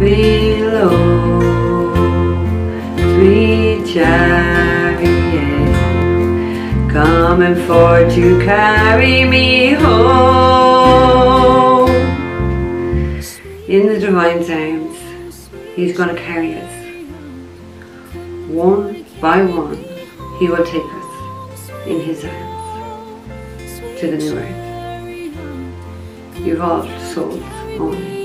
below. Sweet chariot, coming for to carry me home. In the divine sounds, He's going to carry us. One by one, He will take us in His arms to the new earth. Evolved souls only. sold only.